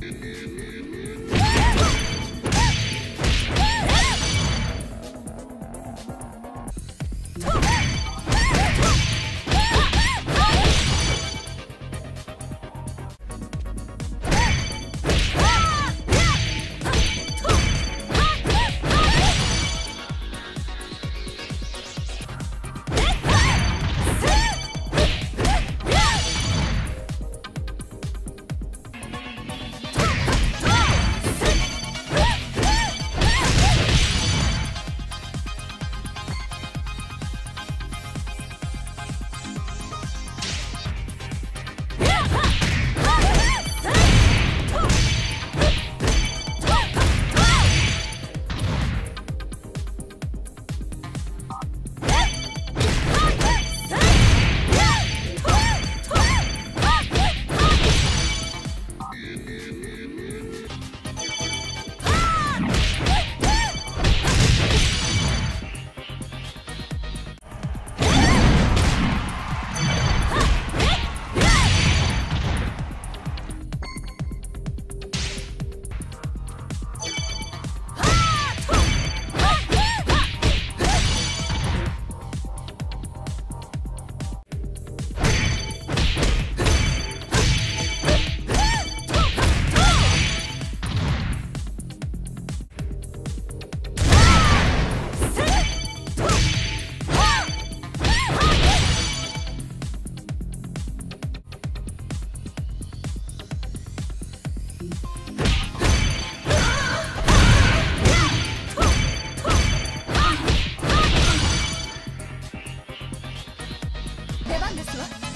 Mm-hmm. わ。